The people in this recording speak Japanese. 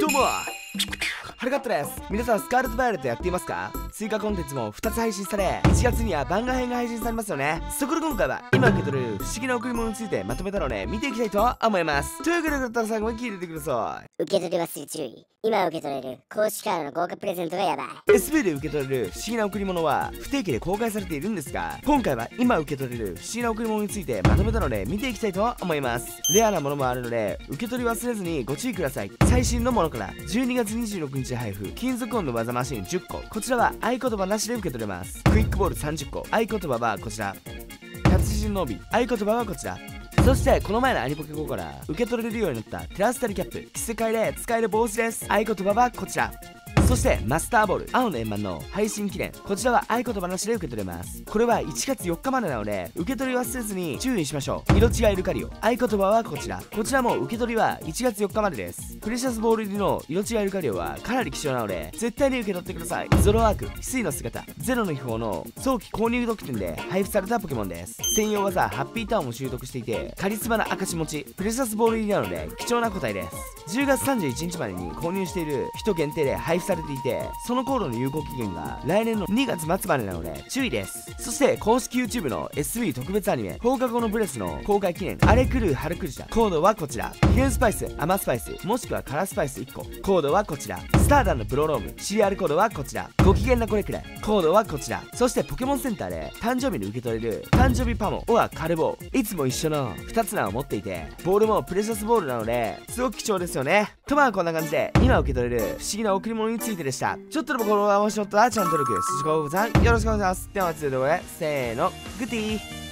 どうも。ハルカットです。皆さんスカーレット・バイオレットやっていますか？追加コンテンツも2つ配信され1月には番外編が配信されますよね。そこで今回は今受け取る不思議な贈り物についてまとめたので見ていきたいと思います。というわけでだったら最後まで聞いててください。受け取り忘れ注意今受け取れる。公式カードの豪華プレゼントがやばい。SV で受け取れる不思議な贈り物は不定期で公開されているんですが今回は今受け取れる不思議な贈り物についてまとめたので見ていきたいと思います。レアなものもあるので受け取り忘れずにご注意ください。最新のものから12月26日配布金属音の技マシン10個。こちらは合言葉なしで受け取れます。クイックボール30個。合言葉はこちら。達人の帯。合言葉はこちら。そしてこの前のアニポケ5から受け取れるようになったテラスタルキャップ着せ替えで使える帽子です。合言葉はこちら。そしてマスターボール青の円盤の配信記念。こちらは合言葉なしで受け取れます。これは1月4日までなので受け取り忘れずに注意しましょう。色違いルカリオ合言葉はこちら。こちらも受け取りは1月4日までです。プレシャスボール入りの色違いルカリオはかなり希少なので絶対に受け取ってください。ゾロアーク翡翠の姿。ゼロの秘宝の早期購入特典で配布されたポケモンです。専用技ハッピーターンを習得していてカリスマな証持ちプレシャスボール入りなので貴重な個体です。10月31日までに購入している人限定で配布されていてそのコードの有効期限が来年の2月末までなので注意です。そして公式 YouTube の SV 特別アニメ放課後のブレスの公開記念あれ来る春くじだ。コードはこちら。ヒュンスパイス甘スパイスもしくはカラスパイス1個。コードはこちら。スターダンのプロローム CR コードはこちら。ご機嫌なこれくらい。コードはこちら。そしてポケモンセンターで誕生日に受け取れる誕生日パモはカルボいつも一緒の2つ名を持っていてボールもプレシャスボールなのですごく貴重ですよね。とまあこんな感じで今受け取れる不思議な贈り物についてでした。ちょっとでもこの面白かったらチャンネル登録、そして高評価ボタンよろしくお願いします。では次の動画でせーのグッディー。